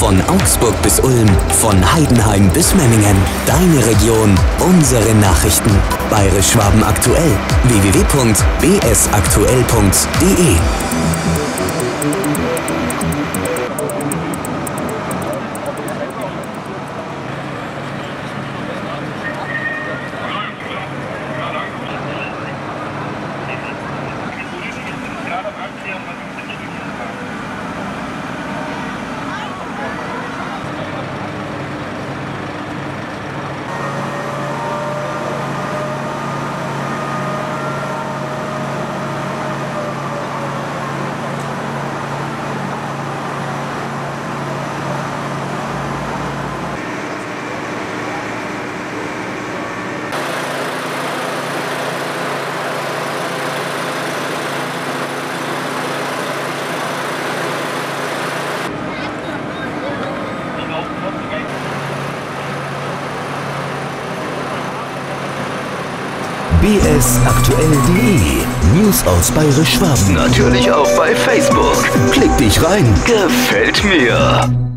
Von Augsburg bis Ulm, von Heidenheim bis Memmingen. Deine Region, unsere Nachrichten. Bayerisch Schwaben aktuell. www.bsaktuell.de bsaktuell.de News aus Bayerisch-Schwaben. Natürlich auch bei Facebook. Klick dich rein. Gefällt mir.